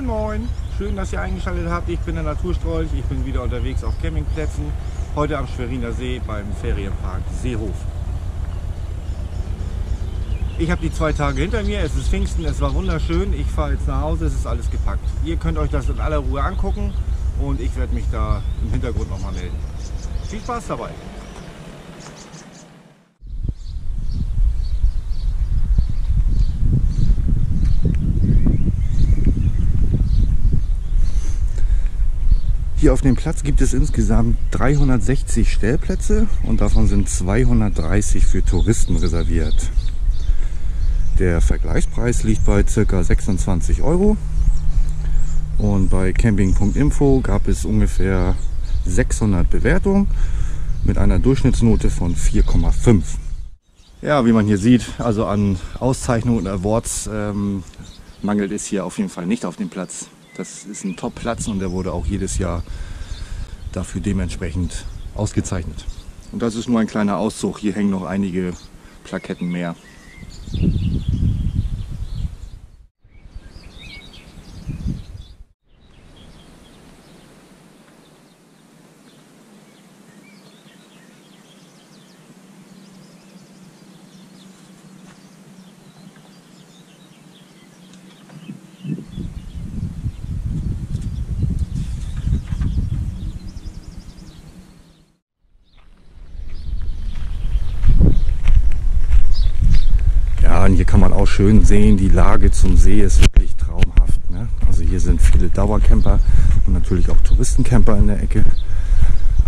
Moin Moin! Schön, dass ihr eingeschaltet habt. Ich bin der Naturstrolch. Ich bin wieder unterwegs auf Campingplätzen. Heute am Schweriner See beim Ferienpark Seehof. Ich habe die zwei Tage hinter mir. Es ist Pfingsten, es war wunderschön. Ich fahre jetzt nach Hause, es ist alles gepackt. Ihr könnt euch das in aller Ruhe angucken und ich werde mich da im Hintergrund nochmal melden. Viel Spaß dabei! Hier auf dem Platz gibt es insgesamt 360 Stellplätze und davon sind 230 für Touristen reserviert. Der Vergleichspreis liegt bei ca. 26 Euro und bei camping.info gab es ungefähr 600 Bewertungen mit einer Durchschnittsnote von 4,5. Ja, wie man hier sieht, also an Auszeichnungen und Awards ähm, mangelt es hier auf jeden Fall nicht auf dem Platz. Das ist ein Top-Platz und der wurde auch jedes Jahr dafür dementsprechend ausgezeichnet. Und das ist nur ein kleiner Auszug. Hier hängen noch einige Plaketten mehr. Und hier kann man auch schön sehen, die Lage zum See ist wirklich traumhaft. Ne? Also hier sind viele Dauercamper und natürlich auch Touristencamper in der Ecke.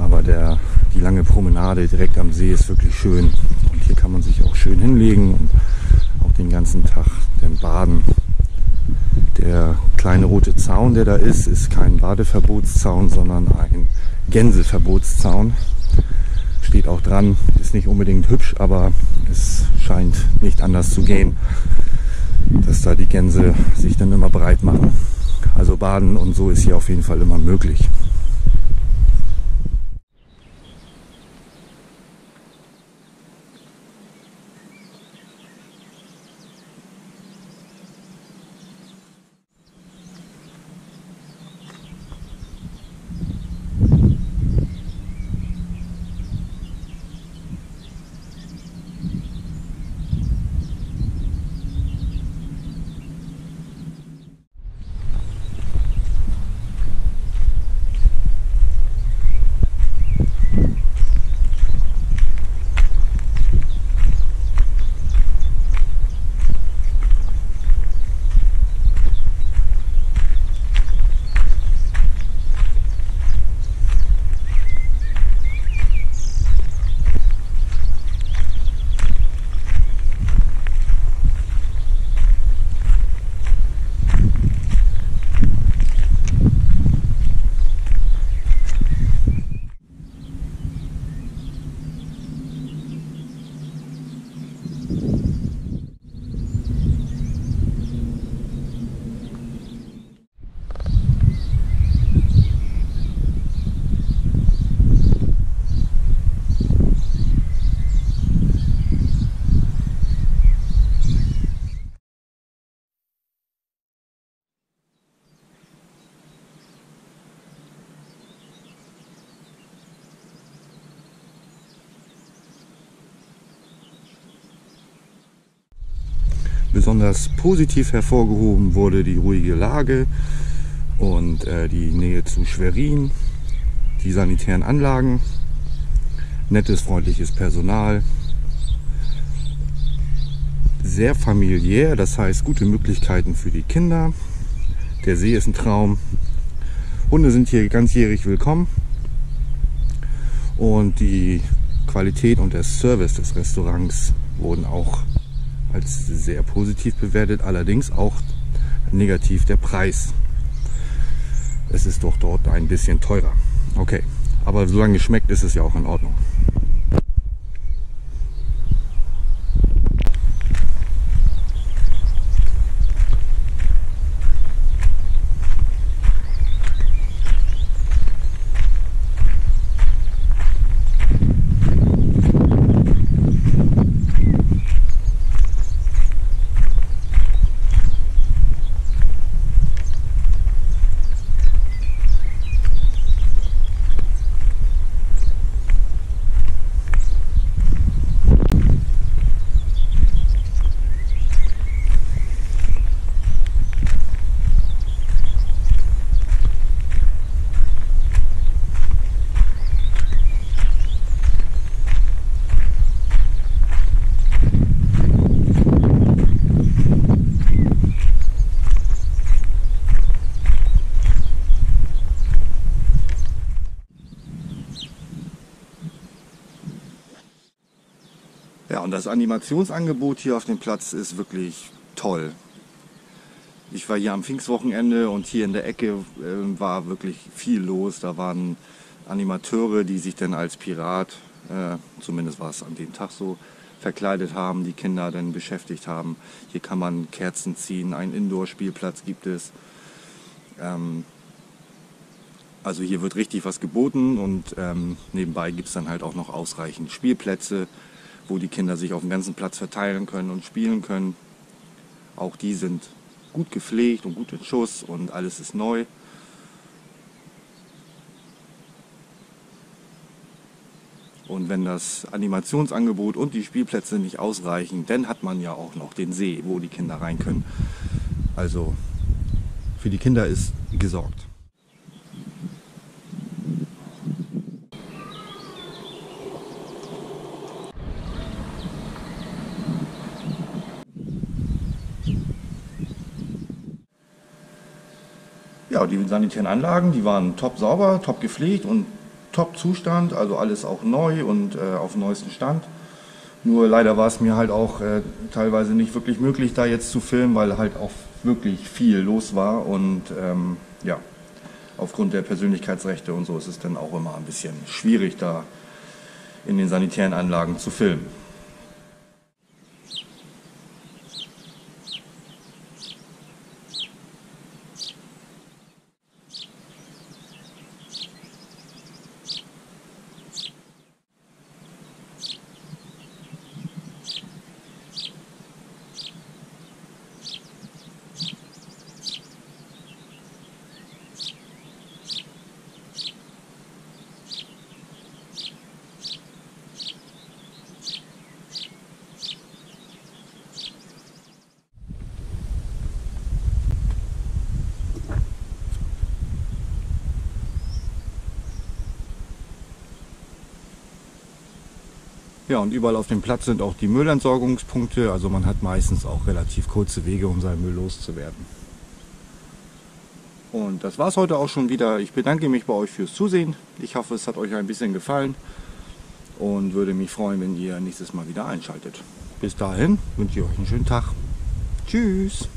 Aber der, die lange Promenade direkt am See ist wirklich schön. Und hier kann man sich auch schön hinlegen und auch den ganzen Tag den baden. Der kleine rote Zaun, der da ist, ist kein Badeverbotszaun, sondern ein Gänseverbotszaun steht auch dran, ist nicht unbedingt hübsch, aber es scheint nicht anders zu gehen, dass da die Gänse sich dann immer breit machen. Also baden und so ist hier auf jeden Fall immer möglich. Besonders positiv hervorgehoben wurde die ruhige Lage und äh, die Nähe zu Schwerin, die sanitären Anlagen, nettes, freundliches Personal, sehr familiär, das heißt gute Möglichkeiten für die Kinder. Der See ist ein Traum. Hunde sind hier ganzjährig willkommen und die Qualität und der Service des Restaurants wurden auch als sehr positiv bewertet, allerdings auch negativ der Preis. Es ist doch dort ein bisschen teurer. Okay, aber solange es schmeckt, ist es ja auch in Ordnung. Und das Animationsangebot hier auf dem Platz ist wirklich toll. Ich war hier am Pfingstwochenende und hier in der Ecke äh, war wirklich viel los. Da waren Animateure, die sich dann als Pirat, äh, zumindest war es an dem Tag so, verkleidet haben, die Kinder dann beschäftigt haben. Hier kann man Kerzen ziehen, einen Indoor-Spielplatz gibt es. Ähm, also hier wird richtig was geboten und ähm, nebenbei gibt es dann halt auch noch ausreichend Spielplätze, wo die Kinder sich auf dem ganzen Platz verteilen können und spielen können. Auch die sind gut gepflegt und gut in Schuss und alles ist neu. Und wenn das Animationsangebot und die Spielplätze nicht ausreichen, dann hat man ja auch noch den See, wo die Kinder rein können. Also für die Kinder ist gesorgt. Ja, die sanitären Anlagen, die waren top sauber, top gepflegt und Top-Zustand, also alles auch neu und äh, auf dem neuesten Stand. Nur leider war es mir halt auch äh, teilweise nicht wirklich möglich, da jetzt zu filmen, weil halt auch wirklich viel los war und ähm, ja, aufgrund der Persönlichkeitsrechte und so ist es dann auch immer ein bisschen schwierig, da in den sanitären Anlagen zu filmen. Ja, und überall auf dem Platz sind auch die Müllentsorgungspunkte. Also man hat meistens auch relativ kurze Wege, um seinen Müll loszuwerden. Und das war es heute auch schon wieder. Ich bedanke mich bei euch fürs Zusehen. Ich hoffe, es hat euch ein bisschen gefallen und würde mich freuen, wenn ihr nächstes Mal wieder einschaltet. Bis dahin wünsche ich euch einen schönen Tag. Tschüss.